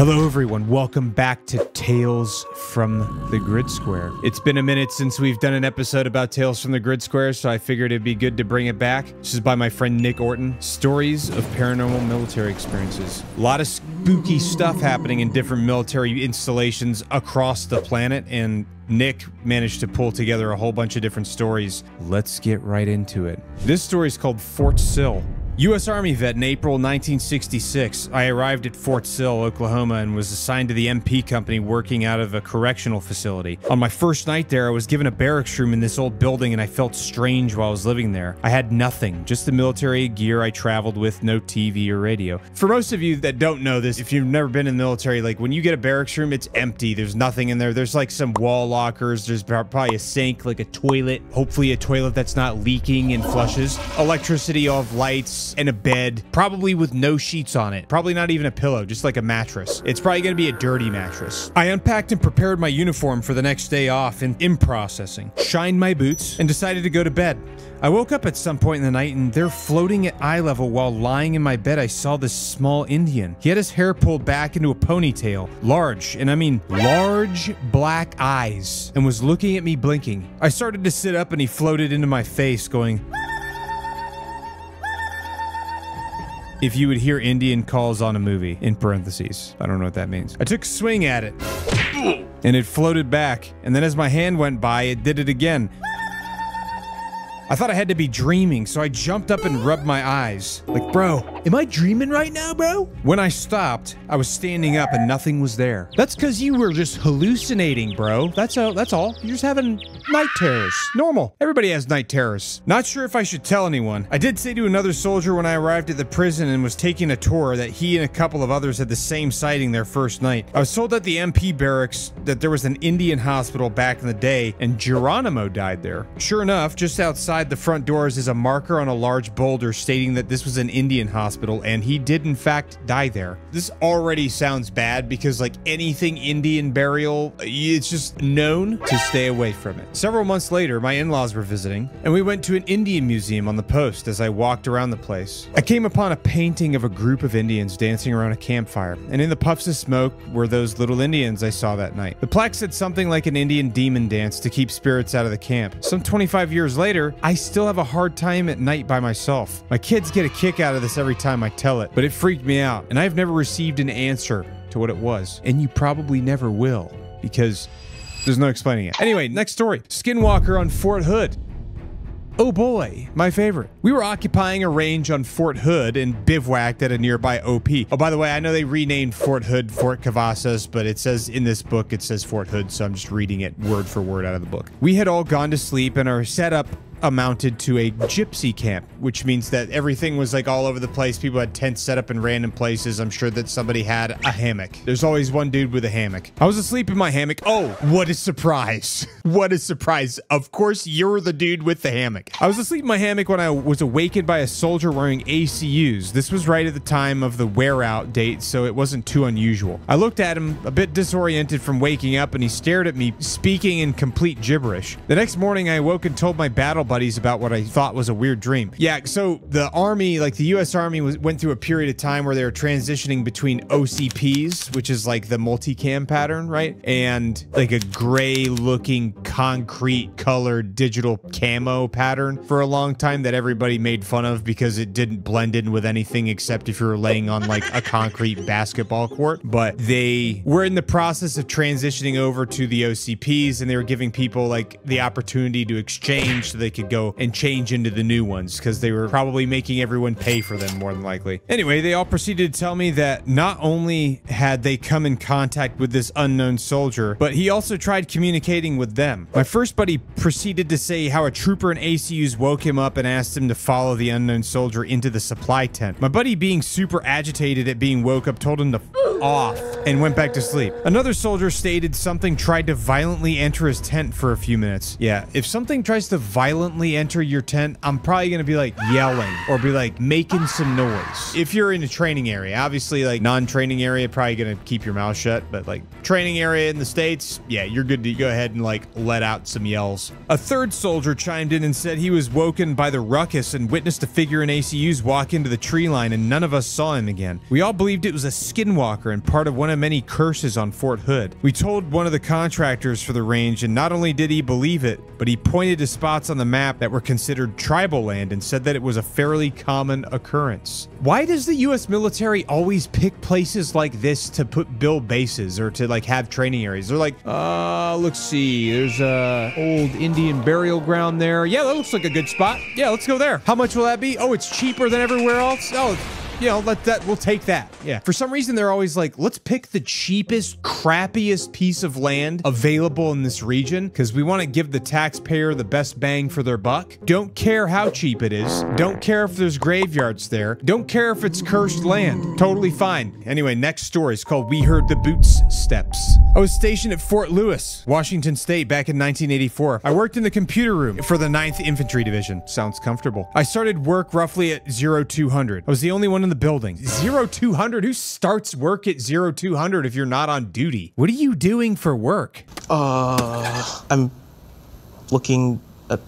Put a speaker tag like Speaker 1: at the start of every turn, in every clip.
Speaker 1: Hello, everyone. Welcome back to Tales from the Grid Square. It's been a minute since we've done an episode about Tales from the Grid Square, so I figured it'd be good to bring it back. This is by my friend Nick Orton. Stories of paranormal military experiences. A lot of spooky stuff happening in different military installations across the planet, and Nick managed to pull together a whole bunch of different stories. Let's get right into it. This story is called Fort Sill. U.S. Army vet in April 1966, I arrived at Fort Sill, Oklahoma, and was assigned to the MP company working out of a correctional facility. On my first night there, I was given a barracks room in this old building, and I felt strange while I was living there. I had nothing, just the military gear I traveled with, no TV or radio. For most of you that don't know this, if you've never been in the military, like when you get a barracks room, it's empty. There's nothing in there. There's like some wall lockers. There's probably a sink, like a toilet, hopefully a toilet that's not leaking and flushes. Electricity off lights and a bed, probably with no sheets on it. Probably not even a pillow, just like a mattress. It's probably going to be a dirty mattress. I unpacked and prepared my uniform for the next day off in, in processing, shined my boots, and decided to go to bed. I woke up at some point in the night and they're floating at eye level while lying in my bed. I saw this small Indian. He had his hair pulled back into a ponytail, large, and I mean large black eyes, and was looking at me blinking. I started to sit up and he floated into my face, going, if you would hear Indian calls on a movie, in parentheses. I don't know what that means. I took swing at it, and it floated back. And then as my hand went by, it did it again. I thought I had to be dreaming, so I jumped up and rubbed my eyes. Like, bro, am I dreaming right now, bro? When I stopped, I was standing up and nothing was there. That's because you were just hallucinating, bro. That's all. That's all. You're just having night terrors. Normal. Everybody has night terrors. Not sure if I should tell anyone. I did say to another soldier when I arrived at the prison and was taking a tour that he and a couple of others had the same sighting their first night. I was told at the MP barracks that there was an Indian hospital back in the day and Geronimo died there. Sure enough, just outside the front doors is a marker on a large boulder stating that this was an Indian hospital and he did in fact die there. This already sounds bad because like anything Indian burial, it's just known to stay away from it. Several months later, my in-laws were visiting and we went to an Indian museum on the post as I walked around the place. I came upon a painting of a group of Indians dancing around a campfire and in the puffs of smoke were those little Indians I saw that night. The plaque said something like an Indian demon dance to keep spirits out of the camp. Some 25 years later, I still have a hard time at night by myself. My kids get a kick out of this every time I tell it, but it freaked me out, and I've never received an answer to what it was. And you probably never will, because there's no explaining it. Anyway, next story. Skinwalker on Fort Hood. Oh boy, my favorite. We were occupying a range on Fort Hood and bivouacked at a nearby OP. Oh, by the way, I know they renamed Fort Hood Fort Cavazos, but it says in this book, it says Fort Hood, so I'm just reading it word for word out of the book. We had all gone to sleep and our setup amounted to a gypsy camp, which means that everything was like all over the place. People had tents set up in random places. I'm sure that somebody had a hammock. There's always one dude with a hammock. I was asleep in my hammock. Oh, what a surprise. what a surprise. Of course, you're the dude with the hammock. I was asleep in my hammock when I was awakened by a soldier wearing ACUs. This was right at the time of the wear out date, so it wasn't too unusual. I looked at him a bit disoriented from waking up and he stared at me speaking in complete gibberish. The next morning I awoke and told my battle buddies about what I thought was a weird dream. Yeah, so the army, like the U.S. Army, was, went through a period of time where they were transitioning between OCPs, which is like the multicam pattern, right, and like a gray-looking concrete colored digital camo pattern for a long time that everybody made fun of because it didn't blend in with anything except if you were laying on like a concrete basketball court. But they were in the process of transitioning over to the OCPs, and they were giving people like the opportunity to exchange so they could go and change into the new ones because they were probably making everyone pay for them more than likely. Anyway, they all proceeded to tell me that not only had they come in contact with this unknown soldier, but he also tried communicating with them. My first buddy proceeded to say how a trooper in ACUs woke him up and asked him to follow the unknown soldier into the supply tent. My buddy, being super agitated at being woke up, told him to off and went back to sleep. Another soldier stated something tried to violently enter his tent for a few minutes. Yeah, if something tries to violently enter your tent, I'm probably to be like yelling or be like making some noise. If you're in a training area, obviously like non-training area, probably to keep your mouth shut, but like training area in the States, yeah, you're good to go ahead and like let out some yells. A third soldier chimed in and said he was woken by the ruckus and witnessed a figure in ACUs walk into the tree line and none of us saw him again. We all believed it was a skinwalker and part of one of many curses on Fort Hood. We told one of the contractors for the range and not only did he believe it, but he pointed to spots on the map that were considered tribal land and said that it was a fairly common occurrence. Why does the US military always pick places like this to put build bases or to like have training areas? They're like, uh, let's see, there's a old Indian burial ground there. Yeah, that looks like a good spot. Yeah, let's go there. How much will that be? Oh, it's cheaper than everywhere else. Oh, you know, let that we'll take that. Yeah. For some reason, they're always like, let's pick the cheapest, crappiest piece of land available in this region because we want to give the taxpayer the best bang for their buck. Don't care how cheap it is. Don't care if there's graveyards there. Don't care if it's cursed land. Totally fine. Anyway, next story is called We Heard the Boots Steps. I was stationed at Fort Lewis, Washington State back in 1984. I worked in the computer room for the 9th Infantry Division. Sounds comfortable. I started work roughly at 0200. I was the only one in the building. 0200? Who starts work at 0200 if you're not on duty? What are you doing for work?
Speaker 2: Uh, I'm looking at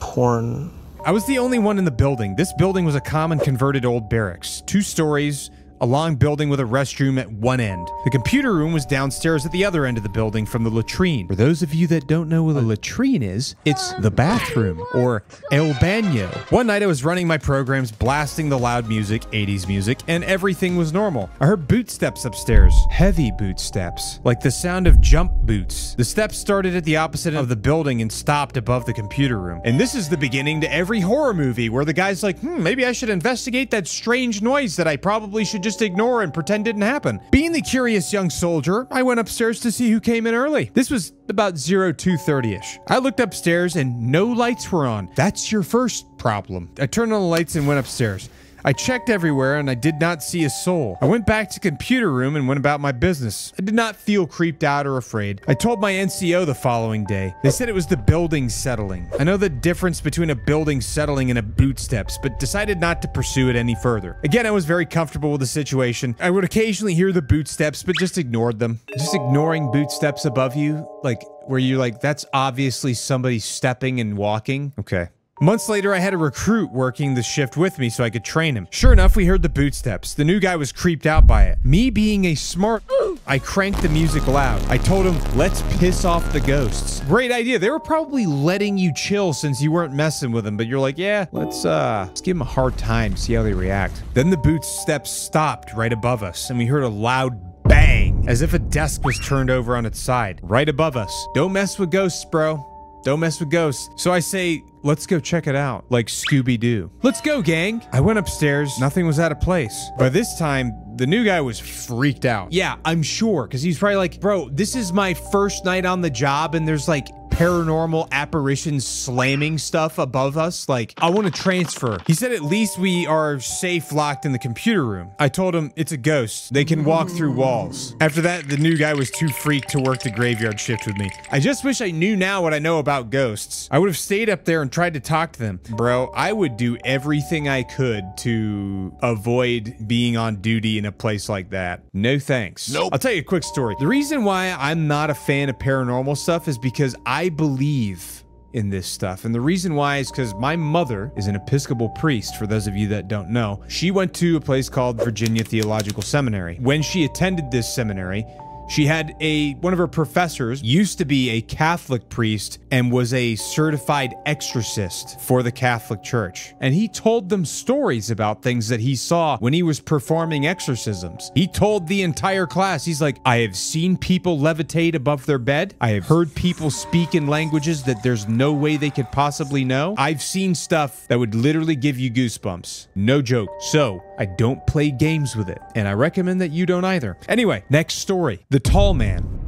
Speaker 2: porn.
Speaker 1: I was the only one in the building. This building was a common converted old barracks. Two stories, a long building with a restroom at one end. The computer room was downstairs at the other end of the building from the latrine. For those of you that don't know what a latrine is, it's the bathroom or el baño. One night I was running my programs, blasting the loud music, 80s music, and everything was normal. I heard boot steps upstairs, heavy boot steps, like the sound of jump boots. The steps started at the opposite end of the building and stopped above the computer room. And this is the beginning to every horror movie where the guy's like, hmm, maybe I should investigate that strange noise that I probably should just ignore and pretend didn't happen. Being the curious young soldier, I went upstairs to see who came in early. This was about 0230-ish. I looked upstairs and no lights were on. That's your first problem. I turned on the lights and went upstairs. I checked everywhere and I did not see a soul. I went back to computer room and went about my business. I did not feel creeped out or afraid. I told my NCO the following day. They said it was the building settling. I know the difference between a building settling and a boot steps, but decided not to pursue it any further. Again, I was very comfortable with the situation. I would occasionally hear the boot steps, but just ignored them. Just ignoring boot steps above you, like where you're like, that's obviously somebody stepping and walking. Okay. Months later, I had a recruit working the shift with me so I could train him. Sure enough, we heard the boot steps. The new guy was creeped out by it. Me being a smart, I cranked the music loud. I told him, let's piss off the ghosts. Great idea. They were probably letting you chill since you weren't messing with them, but you're like, yeah, let's, uh, let's give them a hard time, see how they react. Then the boot steps stopped right above us, and we heard a loud bang, as if a desk was turned over on its side, right above us. Don't mess with ghosts, bro. Don't mess with ghosts. So I say, let's go check it out, like Scooby Doo. Let's go, gang. I went upstairs. Nothing was out of place. By this time, the new guy was freaked out. Yeah, I'm sure, because he's probably like, bro, this is my first night on the job, and there's like paranormal apparitions slamming stuff above us. Like, I want to transfer. He said at least we are safe locked in the computer room. I told him it's a ghost. They can walk through walls. After that, the new guy was too freaked to work the graveyard shift with me. I just wish I knew now what I know about ghosts. I would have stayed up there and tried to talk to them. Bro, I would do everything I could to avoid being on duty in a place like that. No thanks.
Speaker 3: Nope.
Speaker 1: I'll tell you a quick story. The reason why I'm not a fan of paranormal stuff is because I believe in this stuff. And the reason why is because my mother is an Episcopal priest, for those of you that don't know. She went to a place called Virginia Theological Seminary. When she attended this seminary, she had a one of her professors used to be a Catholic priest and was a certified exorcist for the Catholic Church. And he told them stories about things that he saw when he was performing exorcisms. He told the entire class, he's like, I have seen people levitate above their bed. I have heard people speak in languages that there's no way they could possibly know. I've seen stuff that would literally give you goosebumps. No joke. So, I don't play games with it, and I recommend that you don't either. Anyway, next story. The The tall Man.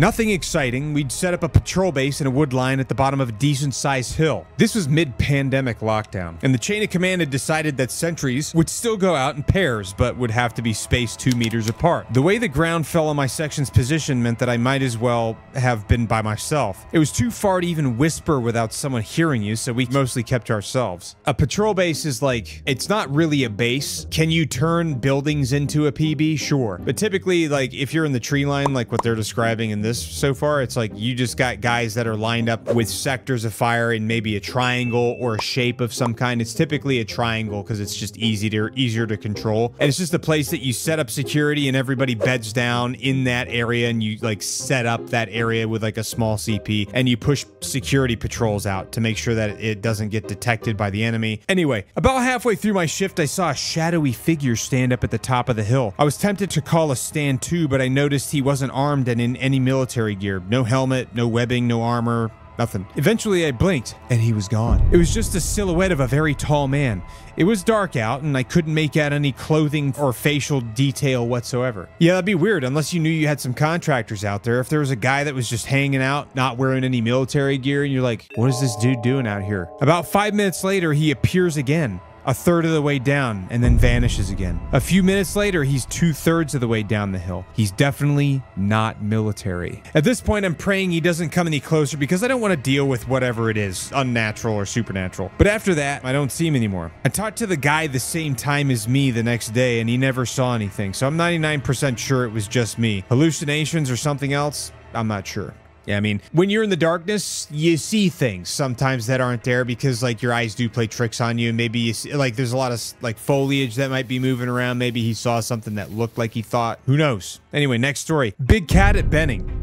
Speaker 1: Nothing exciting. We'd set up a patrol base in a wood line at the bottom of a decent sized hill. This was mid pandemic lockdown, and the chain of command had decided that sentries would still go out in pairs, but would have to be spaced two meters apart. The way the ground fell on my section's position meant that I might as well have been by myself. It was too far to even whisper without someone hearing you, so we mostly kept ourselves. A patrol base is like, it's not really a base. Can you turn buildings into a PB? Sure. But typically, like, if you're in the tree line, like what they're describing in this so far, it's like you just got guys that are lined up with sectors of fire in maybe a triangle or a shape of some kind. It's typically a triangle because it's just easy to, easier to control. And it's just a place that you set up security and everybody beds down in that area and you like set up that area with like a small CP and you push security patrols out to make sure that it doesn't get detected by the enemy. Anyway, about halfway through my shift, I saw a shadowy figure stand up at the top of the hill. I was tempted to call a stand to, but I noticed he wasn't armed and in any military gear. No helmet, no webbing, no armor, Nothing. Eventually, I blinked, and he was gone. It was just a silhouette of a very tall man. It was dark out, and I couldn't make out any clothing or facial detail whatsoever. Yeah, that'd be weird, unless you knew you had some contractors out there. If there was a guy that was just hanging out, not wearing any military gear, and you're like, what is this dude doing out here? About five minutes later, he appears again a third of the way down and then vanishes again. A few minutes later, he's two thirds of the way down the hill. He's definitely not military. At this point, I'm praying he doesn't come any closer because I don't want to deal with whatever it is, unnatural or supernatural. But after that, I don't see him anymore. I talked to the guy the same time as me the next day and he never saw anything, so I'm 99% sure it was just me. Hallucinations or something else? I'm not sure. Yeah, I mean, when you're in the darkness, you see things sometimes that aren't there because like your eyes do play tricks on you. Maybe you see, like there's a lot of like foliage that might be moving around. Maybe he saw something that looked like he thought. Who knows? Anyway, next story. Big cat at Benning.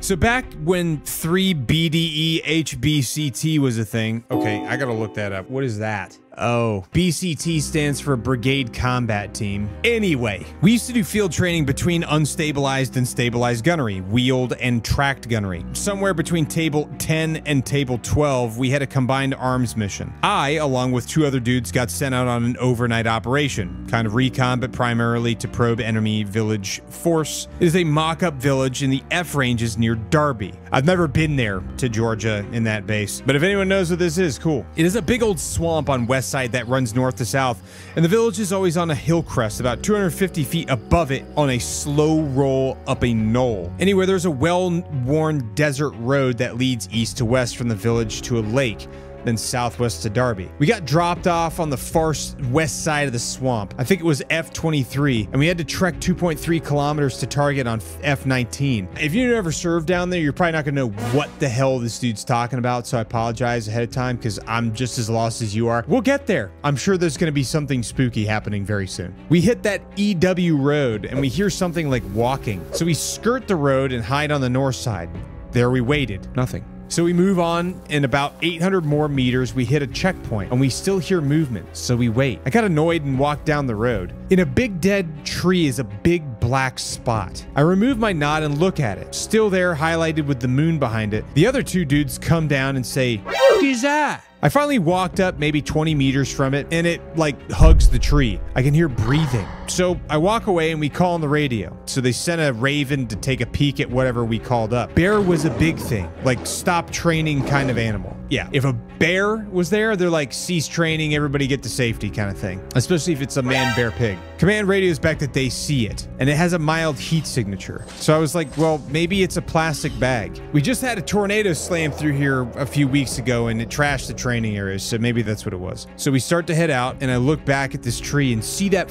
Speaker 1: So back when 3BDE HBCT was a thing. Okay, I gotta look that up. What is that? Oh, BCT stands for Brigade Combat Team. Anyway, we used to do field training between unstabilized and stabilized gunnery, wheeled and tracked gunnery. Somewhere between table 10 and table 12, we had a combined arms mission. I, along with two other dudes, got sent out on an overnight operation, kind of recon, but primarily to probe enemy village force. It is a mock-up village in the F ranges near Darby. I've never been there to Georgia in that base, but if anyone knows what this is, cool. It is a big old swamp on west side that runs north to south, and the village is always on a hill crest about 250 feet above it on a slow roll up a knoll. Anyway, there's a well-worn desert road that leads east to west from the village to a lake then southwest to Darby. We got dropped off on the far west side of the swamp. I think it was F23, and we had to trek 2.3 kilometers to target on F19. If you never served down there, you're probably not gonna know what the hell this dude's talking about, so I apologize ahead of time because I'm just as lost as you are. We'll get there. I'm sure there's gonna be something spooky happening very soon. We hit that EW road, and we hear something like walking. So we skirt the road and hide on the north side. There we waited. Nothing. So we move on, and about 800 more meters, we hit a checkpoint, and we still hear movement, so we wait. I got annoyed and walked down the road. In a big dead tree is a big black spot. I remove my knot and look at it. Still there, highlighted with the moon behind it. The other two dudes come down and say, What is that? I finally walked up maybe 20 meters from it and it like hugs the tree. I can hear breathing. So I walk away and we call on the radio. So they sent a raven to take a peek at whatever we called up. Bear was a big thing, like stop training kind of animal. Yeah, if a bear was there, they're like cease training, everybody get to safety kind of thing. Especially if it's a man bear pig. Command radios back that they see it and it has a mild heat signature. So I was like, well, maybe it's a plastic bag. We just had a tornado slam through here a few weeks ago and it trashed the training areas, so maybe that's what it was. So we start to head out and I look back at this tree and see that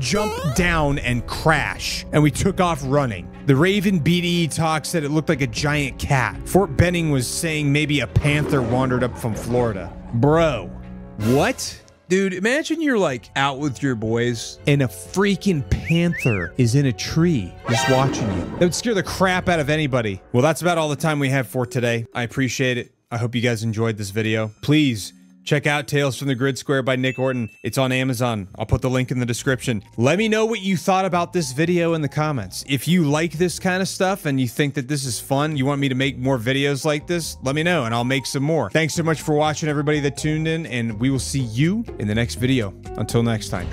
Speaker 1: jump down and crash. And we took off running. The Raven BDE TOC said it looked like a giant cat. Fort Benning was saying maybe a panther wandered up from Florida. Bro, what?
Speaker 3: Dude, imagine you're like out with your boys.
Speaker 1: And a freaking panther is in a tree just watching you. That would scare the crap out of anybody. Well, that's about all the time we have for today. I appreciate it. I hope you guys enjoyed this video. Please Check out Tales from the Grid Square by Nick Orton. It's on Amazon. I'll put the link in the description. Let me know what you thought about this video in the comments. If you like this kind of stuff and you think that this is fun, you want me to make more videos like this, let me know and I'll make some more. Thanks so much for watching everybody that tuned in and we will see you in the next video. Until next time.